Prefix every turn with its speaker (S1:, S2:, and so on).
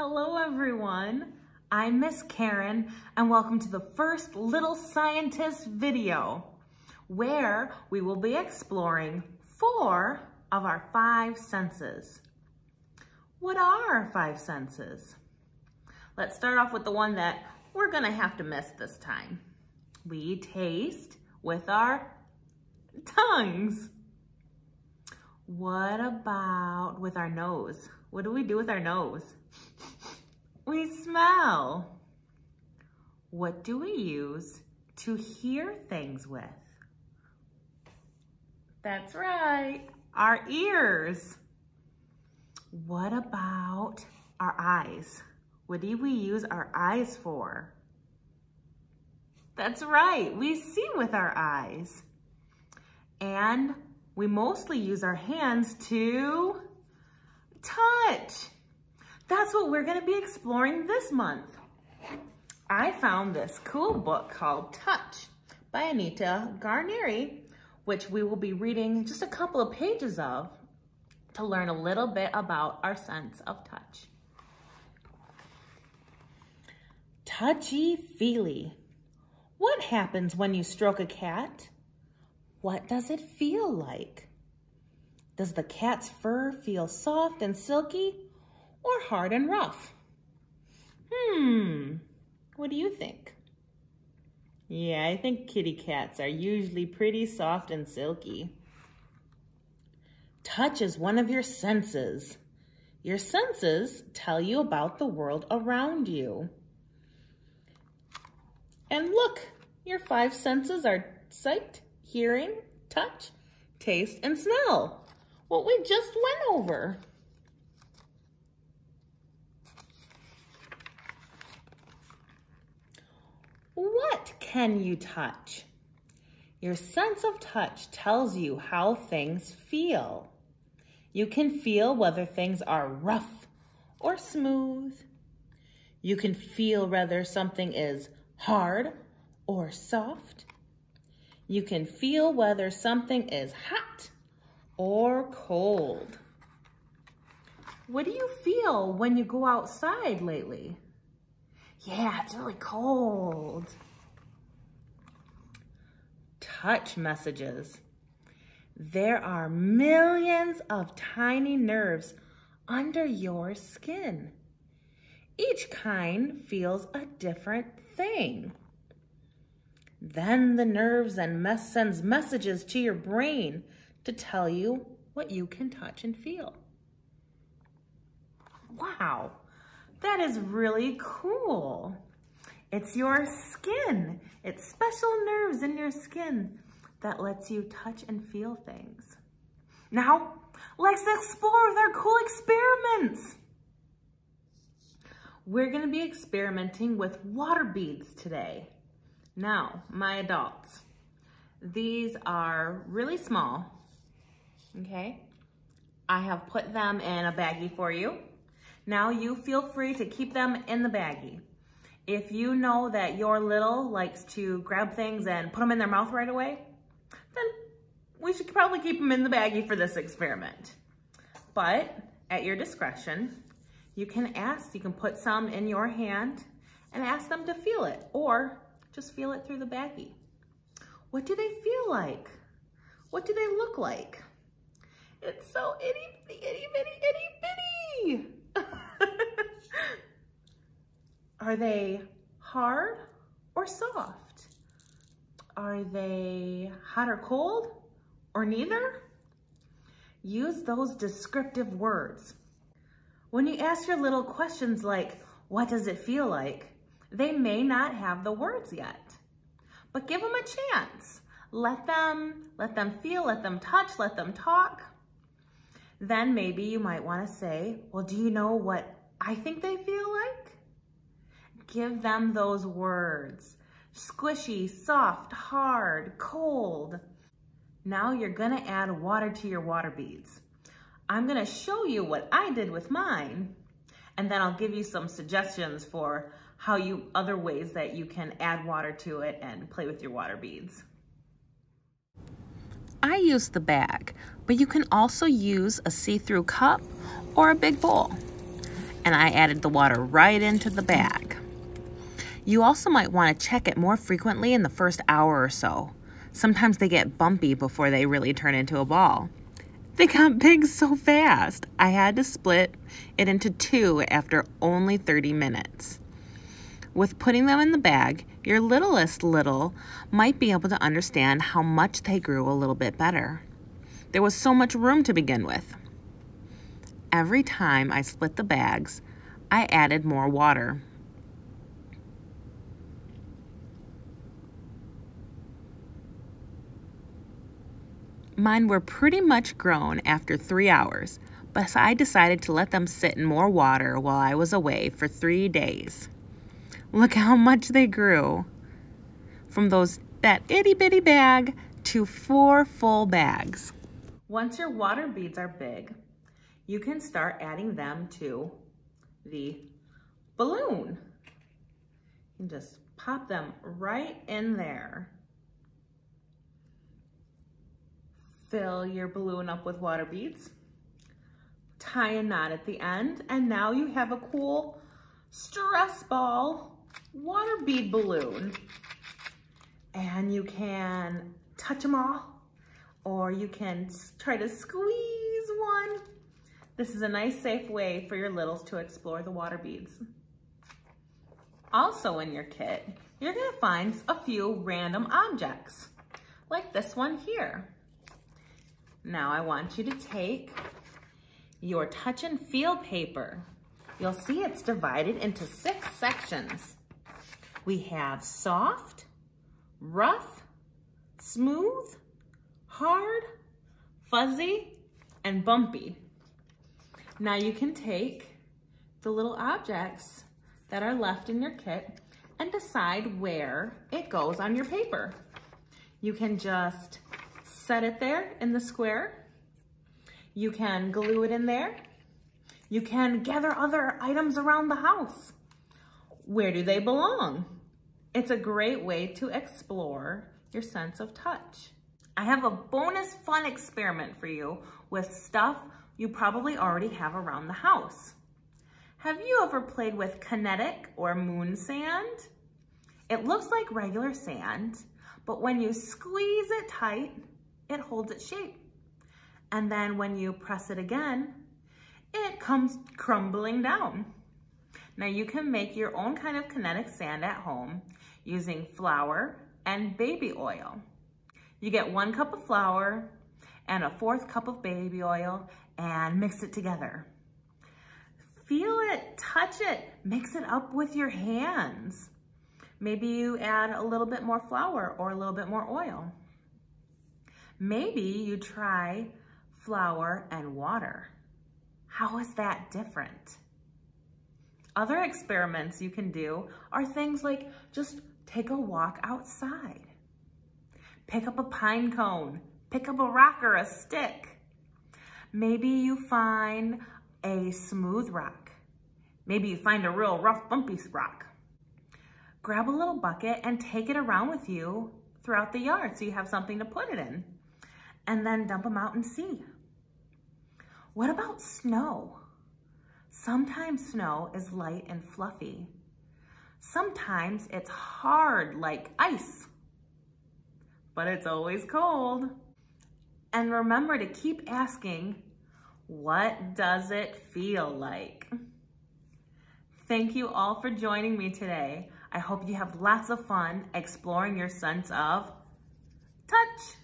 S1: Hello everyone, I'm Miss Karen and welcome to the first Little Scientist video where we will be exploring four of our five senses. What are our five senses? Let's start off with the one that we're gonna have to miss this time. We taste with our tongues. What about with our nose? What do we do with our nose? We smell. What do we use to hear things with? That's right, our ears. What about our eyes? What do we use our eyes for? That's right, we see with our eyes. And we mostly use our hands to touch. That's what we're gonna be exploring this month. I found this cool book called Touch by Anita Ganeri, which we will be reading just a couple of pages of to learn a little bit about our sense of touch. Touchy-feely. What happens when you stroke a cat? What does it feel like? Does the cat's fur feel soft and silky or hard and rough? Hmm, what do you think? Yeah, I think kitty cats are usually pretty soft and silky. Touch is one of your senses. Your senses tell you about the world around you. And look, your five senses are sight, hearing, touch, taste, and smell. What we just went over. Can you touch? Your sense of touch tells you how things feel. You can feel whether things are rough or smooth. You can feel whether something is hard or soft. You can feel whether something is hot or cold. What do you feel when you go outside lately? Yeah, it's really cold. Touch messages. There are millions of tiny nerves under your skin. Each kind feels a different thing. Then the nerves and mess sends messages to your brain to tell you what you can touch and feel. Wow, that is really cool. It's your skin. It's special nerves in your skin that lets you touch and feel things. Now, let's explore with our cool experiments. We're gonna be experimenting with water beads today. Now, my adults, these are really small, okay? I have put them in a baggie for you. Now you feel free to keep them in the baggie. If you know that your little likes to grab things and put them in their mouth right away, then we should probably keep them in the baggie for this experiment. But at your discretion, you can ask, you can put some in your hand and ask them to feel it or just feel it through the baggie. What do they feel like? What do they look like? It's so itty, bitty, itty, bitty, itty, bitty. Are they hard or soft? Are they hot or cold or neither? Use those descriptive words. When you ask your little questions like, what does it feel like? They may not have the words yet, but give them a chance. Let them, let them feel, let them touch, let them talk. Then maybe you might wanna say, well, do you know what I think they feel like? Give them those words. Squishy, soft, hard, cold. Now you're gonna add water to your water beads. I'm gonna show you what I did with mine, and then I'll give you some suggestions for how you, other ways that you can add water to it and play with your water beads.
S2: I use the bag, but you can also use a see-through cup or a big bowl. and I added the water right into the bag. You also might want to check it more frequently in the first hour or so. Sometimes they get bumpy before they really turn into a ball. They got big so fast. I had to split it into two after only 30 minutes. With putting them in the bag, your littlest little might be able to understand how much they grew a little bit better. There was so much room to begin with. Every time I split the bags, I added more water. Mine were pretty much grown after three hours, but I decided to let them sit in more water while I was away for three days. Look how much they grew. From those that itty bitty bag to four full bags.
S1: Once your water beads are big, you can start adding them to the balloon. You just pop them right in there. Fill your balloon up with water beads. Tie a knot at the end, and now you have a cool stress ball water bead balloon. And you can touch them all, or you can try to squeeze one. This is a nice, safe way for your littles to explore the water beads. Also in your kit, you're gonna find a few random objects, like this one here. Now I want you to take your touch and feel paper. You'll see it's divided into six sections. We have soft, rough, smooth, hard, fuzzy, and bumpy. Now you can take the little objects that are left in your kit and decide where it goes on your paper. You can just set it there in the square. You can glue it in there. You can gather other items around the house. Where do they belong? It's a great way to explore your sense of touch. I have a bonus fun experiment for you with stuff you probably already have around the house. Have you ever played with kinetic or moon sand? It looks like regular sand, but when you squeeze it tight, it holds its shape. And then when you press it again, it comes crumbling down. Now you can make your own kind of kinetic sand at home using flour and baby oil. You get one cup of flour and a fourth cup of baby oil and mix it together. Feel it, touch it, mix it up with your hands. Maybe you add a little bit more flour or a little bit more oil. Maybe you try flour and water. How is that different? Other experiments you can do are things like just take a walk outside. Pick up a pine cone, pick up a rock or a stick. Maybe you find a smooth rock. Maybe you find a real rough, bumpy rock. Grab a little bucket and take it around with you throughout the yard so you have something to put it in and then dump them out and see. What about snow? Sometimes snow is light and fluffy. Sometimes it's hard like ice, but it's always cold. And remember to keep asking, what does it feel like? Thank you all for joining me today. I hope you have lots of fun exploring your sense of touch.